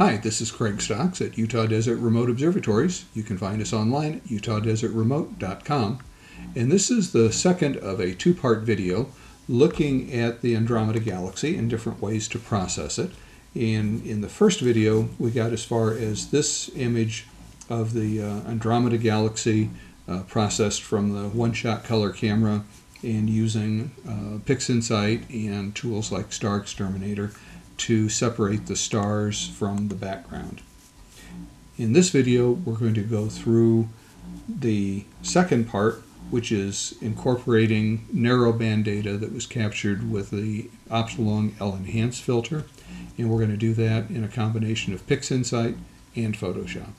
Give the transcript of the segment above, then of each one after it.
Hi, this is Craig Stocks at Utah Desert Remote Observatories. You can find us online at utahdesertremote.com. And this is the second of a two part video looking at the Andromeda Galaxy and different ways to process it. And in the first video, we got as far as this image of the uh, Andromeda Galaxy uh, processed from the one shot color camera and using uh, PixInsight and tools like StarXTerminator to separate the stars from the background. In this video, we're going to go through the second part, which is incorporating narrowband data that was captured with the Optolong L-Enhance filter, and we're going to do that in a combination of PixInsight and Photoshop.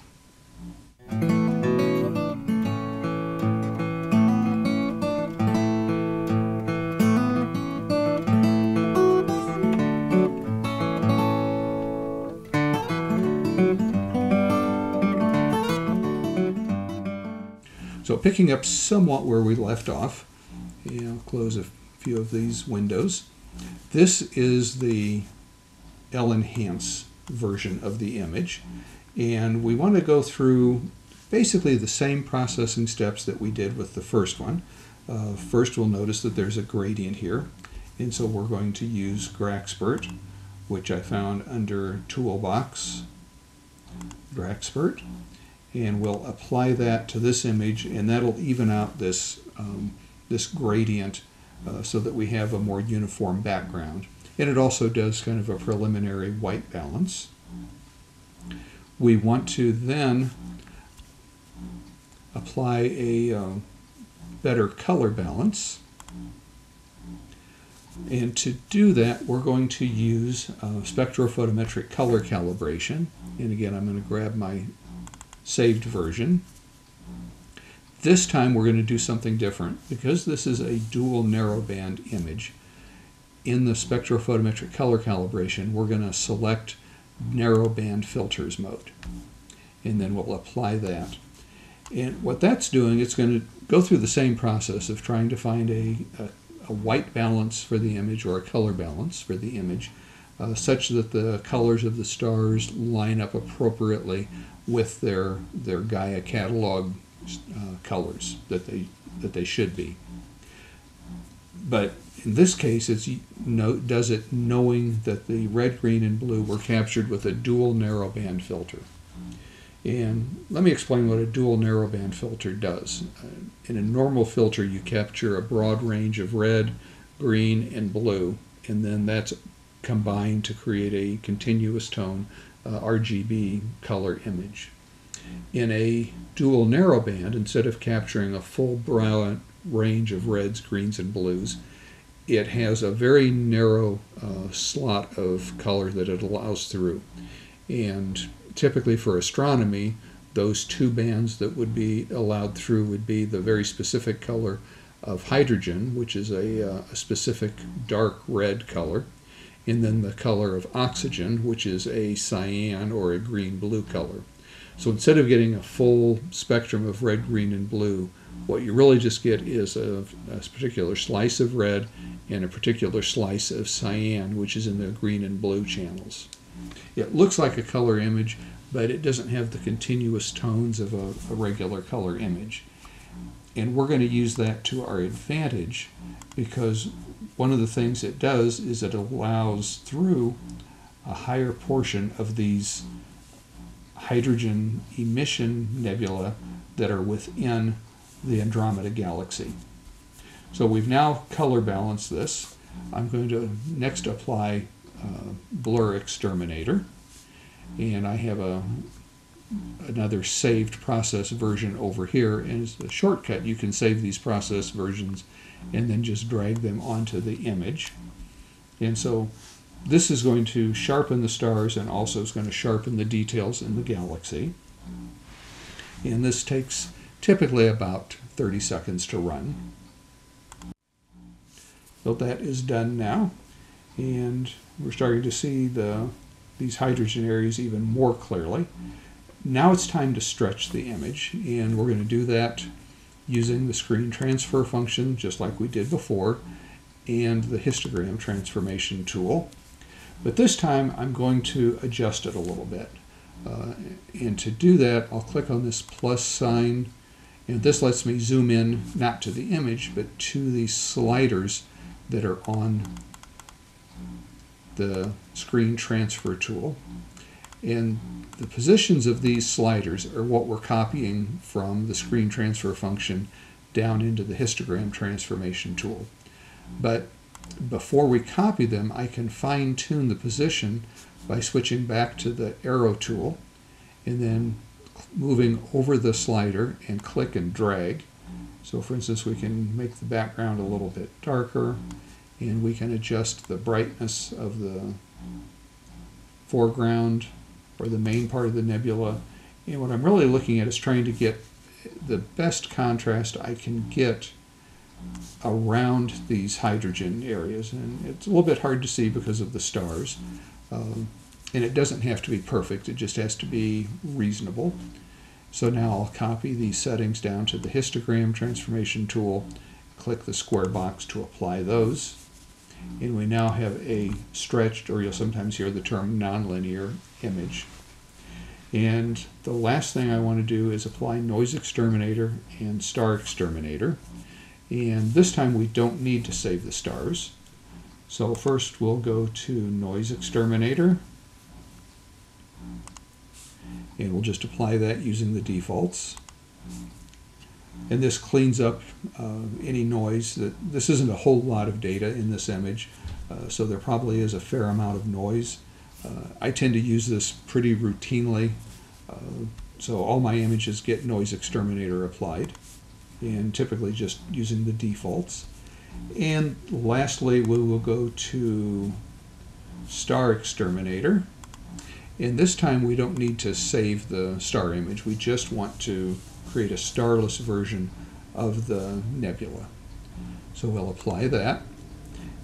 Picking up somewhat where we left off, I'll close a few of these windows. This is the L-Enhance version of the image, and we want to go through basically the same processing steps that we did with the first one. Uh, first, we'll notice that there's a gradient here, and so we're going to use Graxpert, which I found under Toolbox, Graxpert, and we'll apply that to this image and that'll even out this, um, this gradient uh, so that we have a more uniform background. And it also does kind of a preliminary white balance. We want to then apply a uh, better color balance. And to do that, we're going to use uh, spectrophotometric color calibration. And again, I'm going to grab my saved version. This time we're going to do something different. Because this is a dual narrowband image, in the spectrophotometric color calibration, we're going to select narrowband filters mode. And then we'll apply that. And what that's doing, it's going to go through the same process of trying to find a, a, a white balance for the image or a color balance for the image, uh, such that the colors of the stars line up appropriately with their their Gaia catalog uh, colors that they that they should be. But in this case, it's no, does it knowing that the red, green, and blue were captured with a dual narrowband filter. And let me explain what a dual narrowband filter does. Uh, in a normal filter, you capture a broad range of red, green, and blue, and then that's combined to create a continuous tone uh, RGB color image. In a dual narrowband, instead of capturing a full broad range of reds, greens, and blues, it has a very narrow uh, slot of color that it allows through. And typically for astronomy, those two bands that would be allowed through would be the very specific color of hydrogen, which is a, uh, a specific dark red color, and then the color of oxygen, which is a cyan or a green blue color. So instead of getting a full spectrum of red, green, and blue, what you really just get is a, a, particular slice of red and a particular slice of cyan, which is in the green and blue channels. It looks like a color image, but it doesn't have the continuous tones of a, a regular color image. And we're going to use that to our advantage because one of the things it does is it allows through a higher portion of these hydrogen emission nebula that are within the Andromeda galaxy. So we've now color balanced this. I'm going to next apply uh, BlurXTerminator. And I have a another saved process version over here. And as a shortcut, you can save these process versions and then just drag them onto the image. And so this is going to sharpen the stars and also is going to sharpen the details in the galaxy. And this takes typically about 30 seconds to run. So that is done now. And we're starting to see the these hydrogen areas even more clearly. Now it's time to stretch the image, and we're going to do that using the screen transfer function, just like we did before, and the histogram transformation tool. But this time I'm going to adjust it a little bit. Uh, and to do that, I'll click on this plus sign, and this lets me zoom in not to the image, but to the sliders that are on the screen transfer tool. And the positions of these sliders are what we're copying from the screen transfer function down into the histogram transformation tool. But before we copy them, I can fine tune the position by switching back to the arrow tool and then moving over the slider and click and drag. So for instance, we can make the background a little bit darker and we can adjust the brightness of the foreground or the main part of the nebula. And what I'm really looking at is trying to get the best contrast I can get around these hydrogen areas. And it's a little bit hard to see because of the stars. Um, and it doesn't have to be perfect, it just has to be reasonable. So now I'll copy these settings down to the histogram transformation tool, click the square box to apply those. And we now have a stretched, or you'll sometimes hear the term nonlinear image. And the last thing I want to do is apply NoiseXTerminator and StarXTerminator. And this time we don't need to save the stars. So first we'll go to NoiseXTerminator. And we'll just apply that using the defaults. And this cleans up uh, any noise. That This isn't a whole lot of data in this image, uh, so there probably is a fair amount of noise. Uh, I tend to use this pretty routinely, uh, so all my images get NoiseXTerminator applied and typically just using the defaults. And lastly, we will go to StarXTerminator. And this time we don't need to save the star image. We just want to create a starless version of the nebula. So we'll apply that.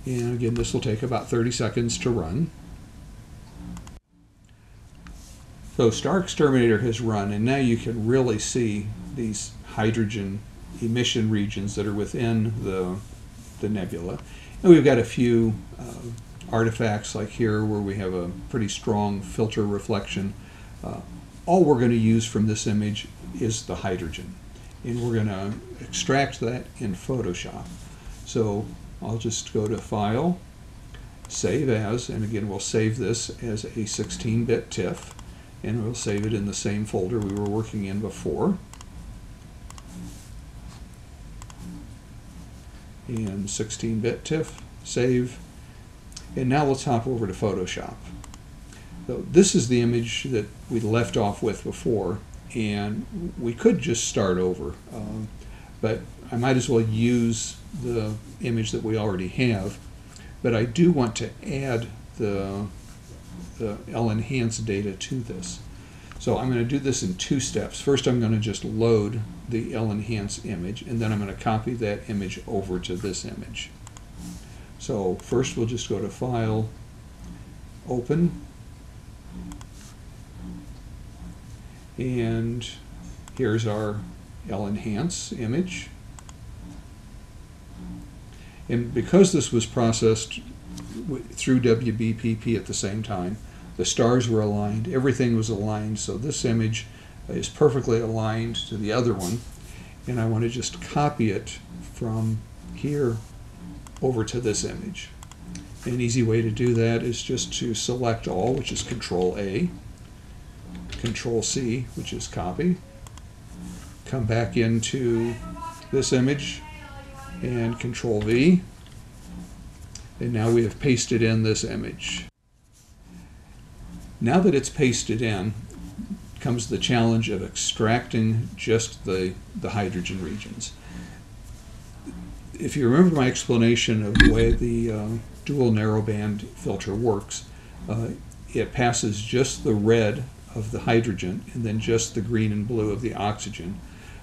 And again, this will take about 30 seconds to run. So StarXTerminator has run, and now you can really see these hydrogen emission regions that are within the, the nebula. And we've got a few uh, artifacts like here where we have a pretty strong filter reflection. Uh, all we're going to use from this image is the hydrogen. And we're going to extract that in Photoshop. So I'll just go to File, Save As, and again we'll save this as a 16-bit TIFF, and we'll save it in the same folder we were working in before. and 16-bit TIFF, save, and now let's hop over to Photoshop. So this is the image that we left off with before, and we could just start over, um, but I might as well use the image that we already have, but I do want to add the, the L-Enhance data to this. So I'm going to do this in two steps. First, I'm going to just load the L-Enhance image, and then I'm going to copy that image over to this image. So first, we'll just go to File, Open, and here's our L-Enhance image. And because this was processed through WBPP at the same time, the stars were aligned, everything was aligned, so this image is perfectly aligned to the other one. And I want to just copy it from here over to this image. An easy way to do that is just to select all, which is Control A, Control C, which is copy, come back into this image and Control V, and now we have pasted in this image. Now that it's pasted in, comes the challenge of extracting just the, the hydrogen regions. If you remember my explanation of the way the uh, dual narrowband filter works, uh, it passes just the red of the hydrogen and then just the green and blue of the oxygen.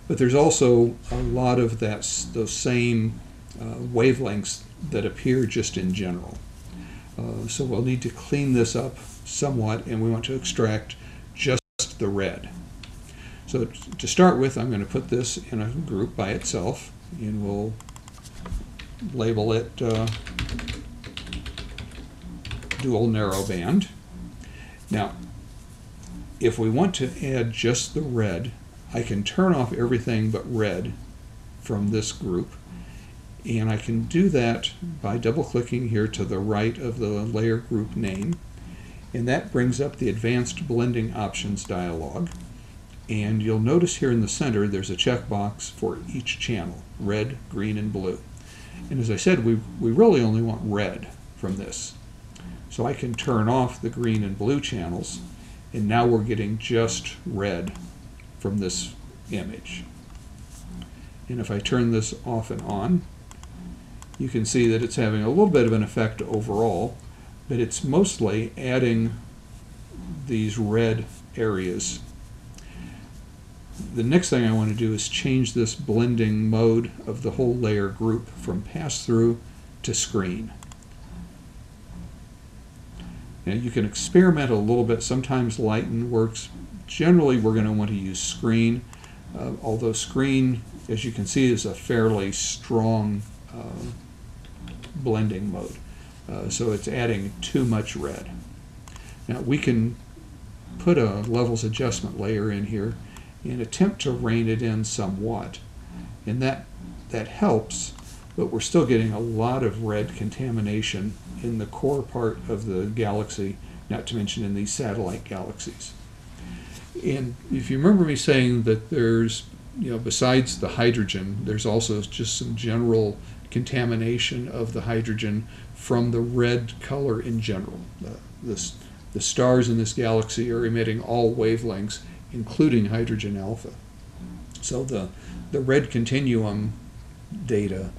But there's also a lot of that, those same uh, wavelengths that appear just in general. Uh, so we'll need to clean this up somewhat, and we want to extract just the red. So to start with, I'm going to put this in a group by itself, and we'll label it uh, dual narrowband. Now, if we want to add just the red, I can turn off everything but red from this group. And I can do that by double clicking here to the right of the layer group name. And that brings up the advanced blending options dialog. And you'll notice here in the center there's a checkbox for each channel, red, green, and blue. And as I said, we, we really only want red from this. So I can turn off the green and blue channels, and now we're getting just red from this image. And if I turn this off and on, you can see that it's having a little bit of an effect overall, but it's mostly adding these red areas. The next thing I want to do is change this blending mode of the whole layer group from pass-through to screen. Now you can experiment a little bit. Sometimes lighten works. Generally, we're going to want to use screen, uh, although screen, as you can see, is a fairly strong uh, blending mode. Uh, so it's adding too much red. Now we can put a levels adjustment layer in here and attempt to rein it in somewhat. And that, that helps, but we're still getting a lot of red contamination in the core part of the galaxy, not to mention in these satellite galaxies. And if you remember me saying that there's, you know, besides the hydrogen, there's also just some general contamination of the hydrogen from the red color in general. The stars in this galaxy are emitting all wavelengths, including hydrogen alpha. So the, the red continuum data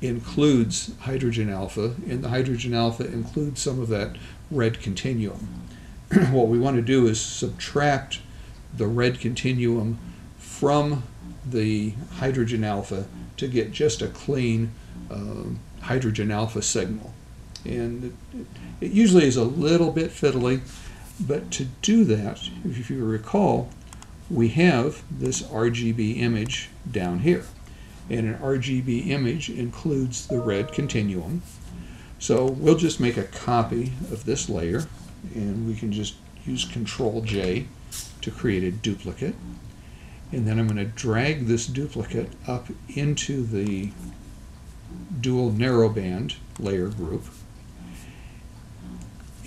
includes hydrogen alpha, and the hydrogen alpha includes some of that red continuum. what we want to do is subtract the red continuum from the hydrogen alpha to get just a clean uh, hydrogen alpha signal. And it, it, usually is a little bit fiddly, but to do that, if you recall, we have this RGB image down here and an RGB image includes the red continuum. So we'll just make a copy of this layer and we can just use Control J to create a duplicate. And then I'm going to drag this duplicate up into the dual narrowband layer group.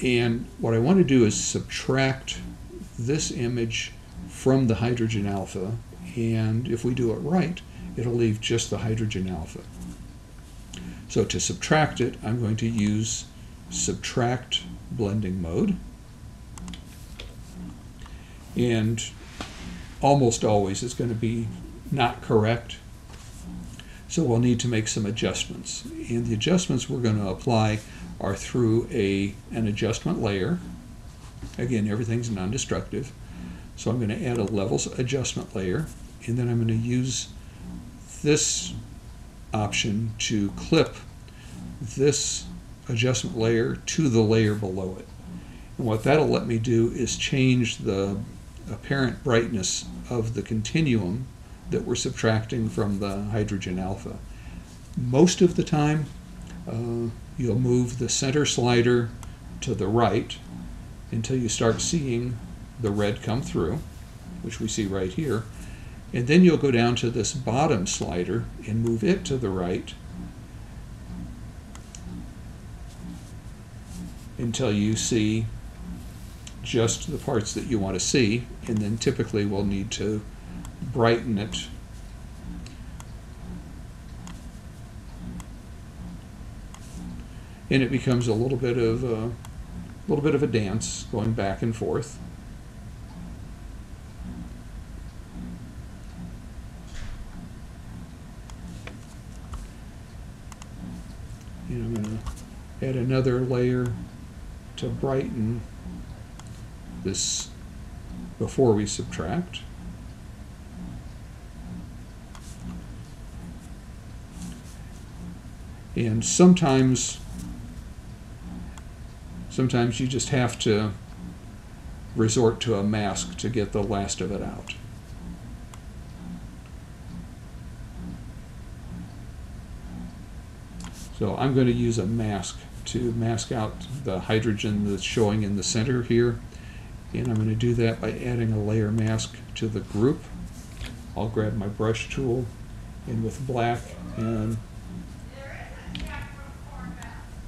And what I want to do is subtract this image from the hydrogen alpha. And if we do it right, it'll leave just the hydrogen alpha. So to subtract it, I'm going to use subtract blending mode. And almost always it's going to be not correct. So we'll need to make some adjustments. And the adjustments we're going to apply are through a, an adjustment layer. Again, everything's non-destructive. So I'm going to add a levels adjustment layer, and then I'm going to use this option to clip this adjustment layer to the layer below it. And what that'll let me do is change the apparent brightness of the continuum that we're subtracting from the hydrogen alpha. Most of the time, uh, you'll move the center slider to the right until you start seeing the red come through, which we see right here. And then you'll go down to this bottom slider and move it to the right until you see just the parts that you want to see. And then typically we'll need to brighten it and it becomes a little bit of a little bit of a dance going back and forth. And I'm going to add another layer to brighten this before we subtract. And sometimes, sometimes you just have to resort to a mask to get the last of it out. So I'm going to use a mask to mask out the hydrogen that's showing in the center here. And I'm going to do that by adding a layer mask to the group. I'll grab my brush tool and with black and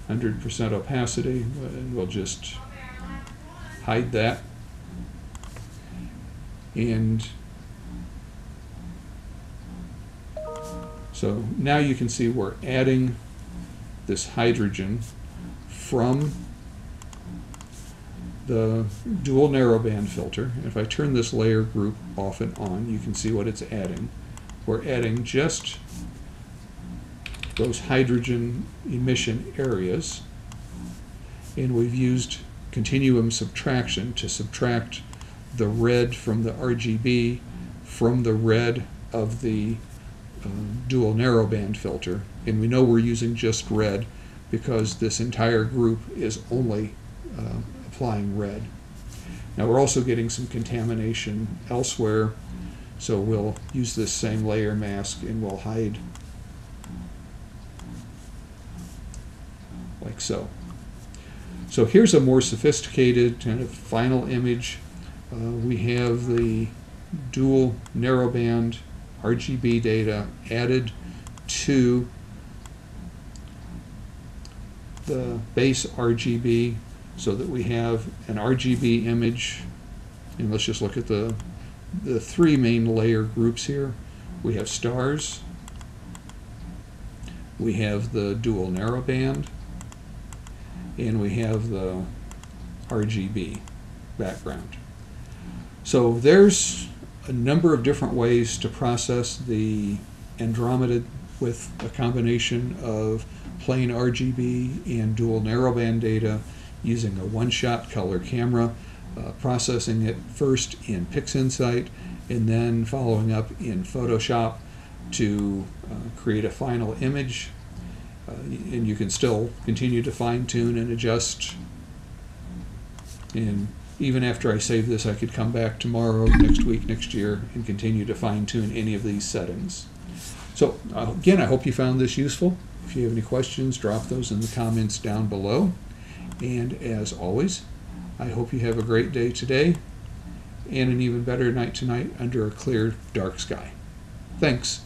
100% opacity, and we'll just hide that. And so now you can see we're adding this hydrogen from the dual narrowband filter. If I turn this layer group off and on, you can see what it's adding. We're adding just those hydrogen emission areas, and we've used continuum subtraction to subtract the red from the RGB from the red of the uh, dual narrowband filter. And we know we're using just red because this entire group is only uh, applying red. Now we're also getting some contamination elsewhere, so we'll use this same layer mask and we'll hide like so. So here's a more sophisticated kind of final image. Uh, we have the dual narrowband RGB data added to the base RGB so that we have an RGB image. And let's just look at the, the three main layer groups here. We have stars, we have the dual narrowband, and we have the RGB background. So there's a number of different ways to process the Andromeda with a combination of plain RGB and dual narrowband data using a one-shot color camera, uh, processing it first in PixInsight and then following up in Photoshop to uh, create a final image. Uh, and you can still continue to fine tune and adjust. And even after I save this, I could come back tomorrow, next week, next year, and continue to fine tune any of these settings. So uh, again, I hope you found this useful. If you have any questions, drop those in the comments down below. And as always, I hope you have a great day today and an even better night tonight under a clear, dark sky. Thanks.